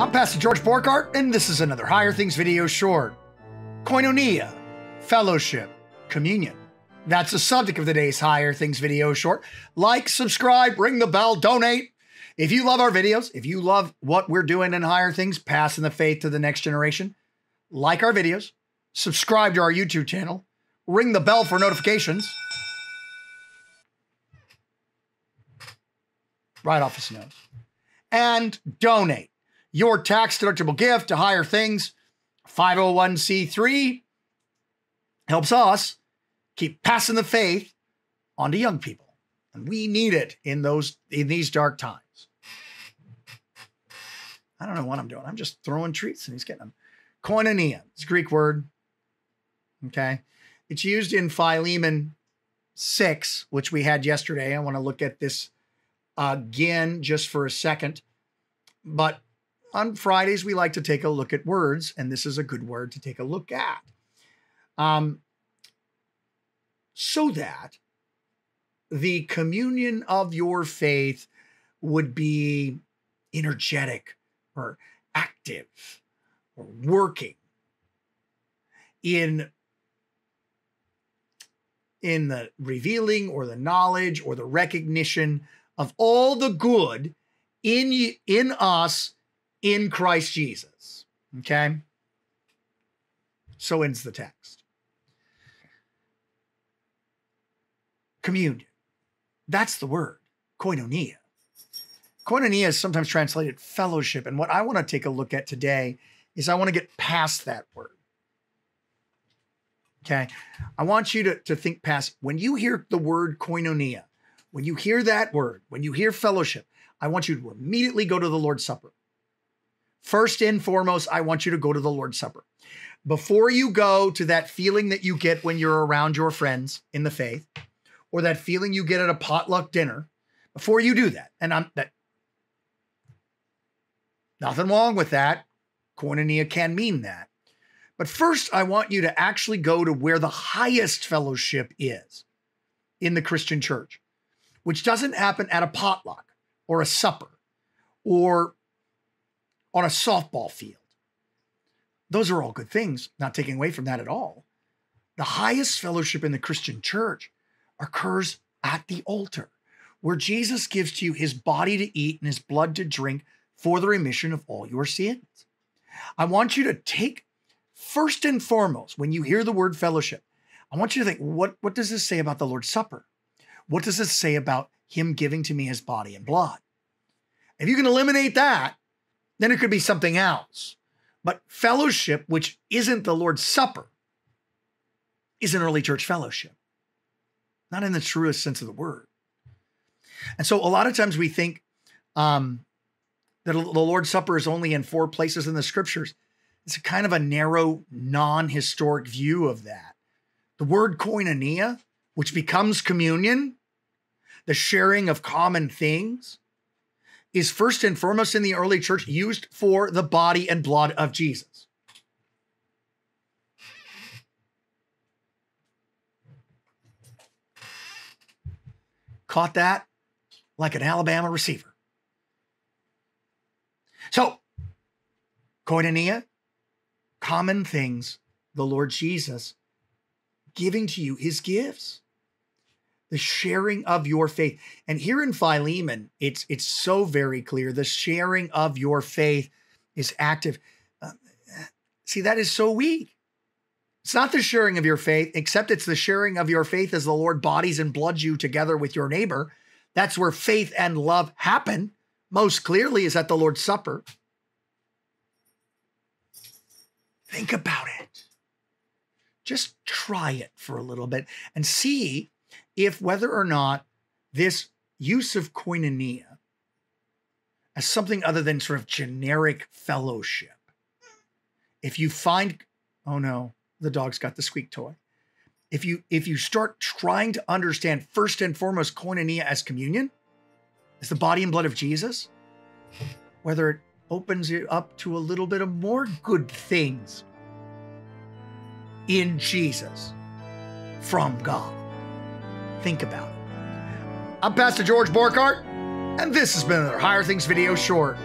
I'm Pastor George Borghardt, and this is another Higher Things video short. Koinonia, fellowship, communion. That's the subject of today's Higher Things video short. Like, subscribe, ring the bell, donate. If you love our videos, if you love what we're doing in Higher Things, passing the faith to the next generation, like our videos, subscribe to our YouTube channel, ring the bell for notifications. Right off his nose. And donate your tax deductible gift to Higher Things. 501c3 helps us keep passing the faith on to young people. And we need it in those in these dark times. I don't know what I'm doing. I'm just throwing treats and he's getting them. Koinonia, it's a Greek word. Okay. It's used in Philemon 6, which we had yesterday. I want to look at this again just for a second. But on Fridays, we like to take a look at words, and this is a good word to take a look at. Um, so that the communion of your faith would be energetic or active or working in in the revealing or the knowledge or the recognition of all the good in in us in Christ Jesus. Okay? So ends the text. Communion. That's the word. Koinonia. Koinonia is sometimes translated fellowship. And what I want to take a look at today is I want to get past that word. Okay. I want you to, to think past when you hear the word koinonia, when you hear that word, when you hear fellowship, I want you to immediately go to the Lord's Supper. First and foremost, I want you to go to the Lord's Supper. Before you go to that feeling that you get when you're around your friends in the faith, or that feeling you get at a potluck dinner, before you do that, and I'm that nothing wrong with that. Koinonia can mean that. But first, I want you to actually go to where the highest fellowship is in the Christian church, which doesn't happen at a potluck or a supper or on a softball field. Those are all good things, not taking away from that at all. The highest fellowship in the Christian church occurs at the altar, where Jesus gives to you his body to eat and his blood to drink for the remission of all your sins. I want you to take first and foremost, when you hear the word fellowship, I want you to think, what, what does this say about the Lord's Supper? What does this say about him giving to me his body and blood? If you can eliminate that, then it could be something else. But fellowship, which isn't the Lord's Supper, is an early church fellowship, not in the truest sense of the word. And so a lot of times we think um, that the Lord's Supper is only in four places in the scriptures. It's a kind of a narrow, non historic view of that. The word koinonia, which becomes communion, the sharing of common things, is first and foremost in the early church used for the body and blood of Jesus. Caught that like an Alabama receiver. So, koinonia, common things, the Lord Jesus giving to you his gifts the sharing of your faith. And here in Philemon, it's it's so very clear. The sharing of your faith is active. Uh, see, that is so weak. It's not the sharing of your faith, except it's the sharing of your faith as the Lord bodies and bloods you together with your neighbor. That's where faith and love happen. Most clearly is at the Lord's Supper. Think about it. Just try it for a little bit and see if whether or not this use of koinonia as something other than sort of generic fellowship, if you find, oh no, the dog's got the squeak toy. If you if you start trying to understand first and foremost koinonia as communion, as the body and blood of Jesus, whether it opens you up to a little bit of more good things in Jesus from God. Think about it. I'm Pastor George Borghardt, and this has been another Higher Things video short.